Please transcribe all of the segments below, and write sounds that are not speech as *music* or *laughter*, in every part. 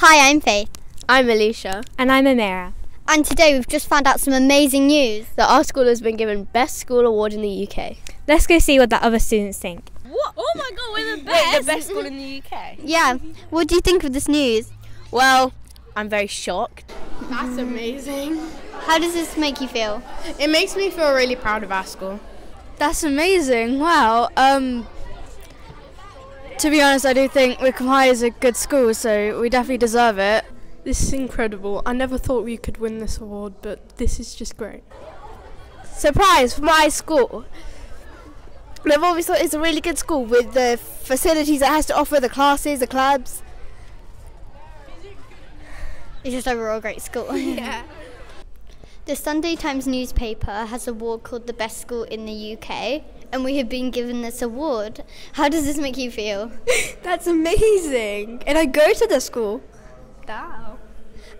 Hi, I'm Faith. I'm Alicia. And I'm Amira. And today we've just found out some amazing news. That our school has been given Best School Award in the UK. Let's go see what the other students think. What? Oh my god, we're the best! Wait, the best *laughs* school in the UK? Yeah. What do you think of this news? Well, I'm very shocked. That's amazing. How does this make you feel? It makes me feel really proud of our school. That's amazing. Wow. Um, to be honest, I do think Wycombe High is a good school, so we definitely deserve it. This is incredible. I never thought we could win this award, but this is just great. Surprise for my school. I've always thought it's a really good school with the facilities it has to offer, the classes, the clubs. It's just overall a great school. *laughs* *laughs* yeah. The Sunday Times newspaper has a award called the best school in the UK, and we have been given this award. How does this make you feel? *laughs* That's amazing. And I go to the school. Wow.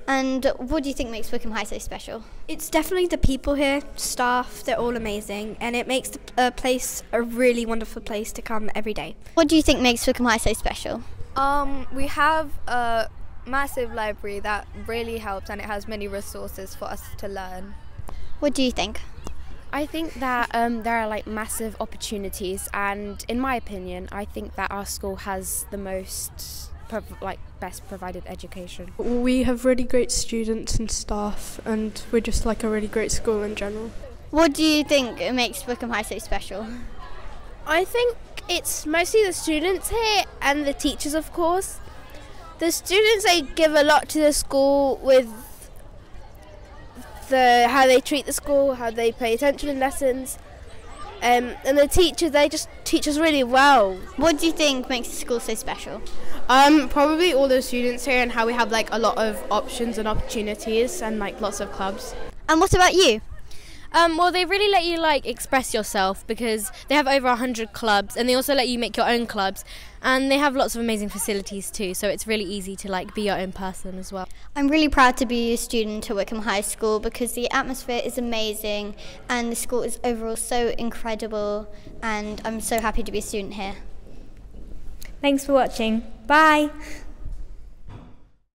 And what do you think makes Wycombe High so special? It's definitely the people here, staff, they're all amazing, and it makes the uh, place a really wonderful place to come every day. What do you think makes Wycombe High so special? Um, we have a massive library that really helps and it has many resources for us to learn. What do you think? I think that um, there are like massive opportunities, and in my opinion, I think that our school has the most like best provided education. We have really great students and staff, and we're just like a really great school in general. What do you think makes Wycombe High so special? I think it's mostly the students here and the teachers, of course. The students they give a lot to the school with the how they treat the school, how they pay attention in lessons. Um, and the teachers, they just teach us really well. What do you think makes the school so special? Um, probably all the students here and how we have like a lot of options and opportunities and like lots of clubs. And what about you? Um, well, they really let you like express yourself because they have over hundred clubs, and they also let you make your own clubs, and they have lots of amazing facilities too. So it's really easy to like be your own person as well. I'm really proud to be a student at Wycombe High School because the atmosphere is amazing, and the school is overall so incredible, and I'm so happy to be a student here. Thanks for watching. Bye.